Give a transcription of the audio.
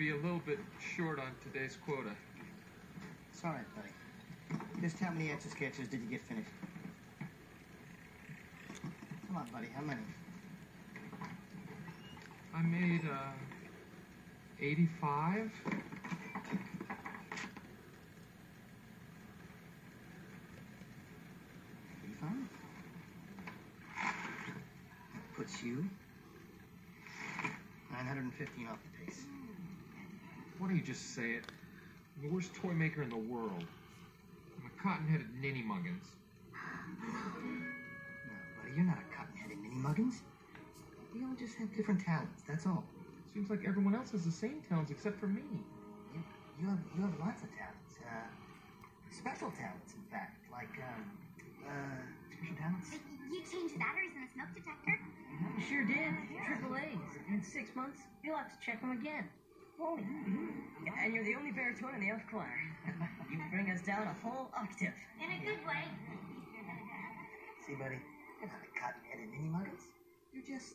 be a little bit short on today's quota. It's all right, buddy. Just how many Etch-A-Sketches did you get finished? Come on, buddy. How many? I made uh, 85. Eighty-five. That puts you 915 off the pace. Why don't you just say it? I'm the worst toy maker in the world. I'm a cotton-headed ninny muggins. No, buddy, you're not a cotton-headed ninny muggins. We all just have different talents. That's all. Seems like everyone else has the same talents except for me. You, you have you have lots of talents. Uh, special talents, in fact, like um, uh, special talents. You changed batteries in the smoke detector? You sure did. Triple A's. In six months, you'll have to check them again. Oh, Holy. And you're the only baritone in the elf choir. You bring us down a whole octave. In a good way. See, buddy, you're not a cotton-headed ninny muggins. You're just